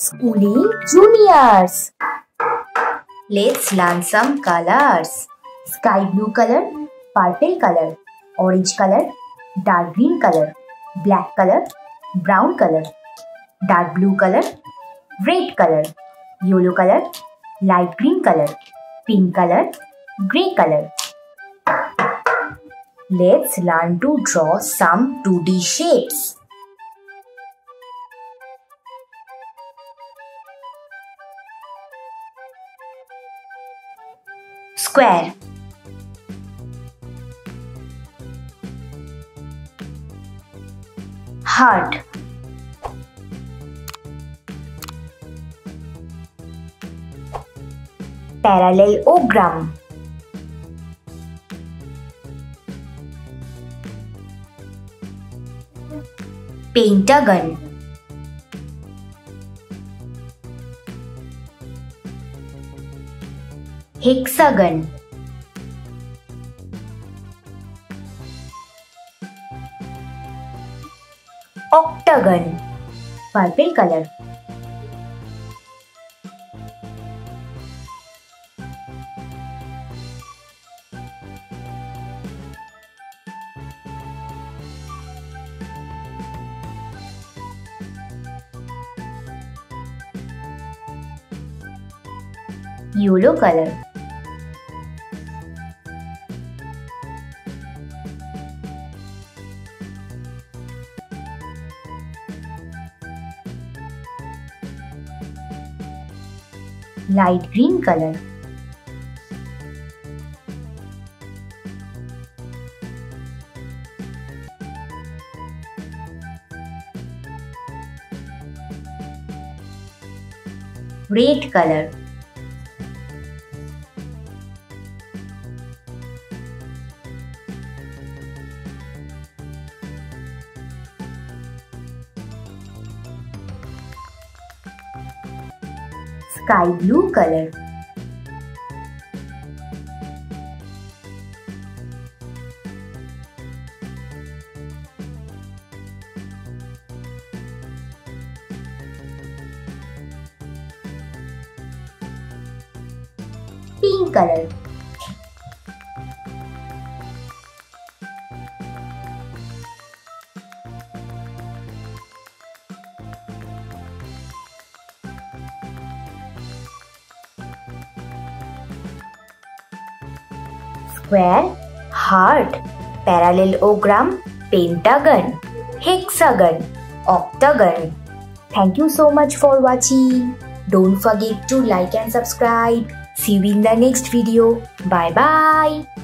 Schooling Juniors. Let's learn some colors. Sky blue color, purple color, orange color, dark green color, black color, brown color, dark blue color, red color, yellow color, light green color, pink color, grey color. Let's learn to draw some 2D shapes. Square heart parallelogram pentagon hexagon octagon purple colour yellow colour light green color. Red color. Sky blue color. Pink color. Square, heart, parallelogram, pentagon, hexagon, octagon. Thank you so much for watching. Don't forget to like and subscribe. See you in the next video. Bye bye.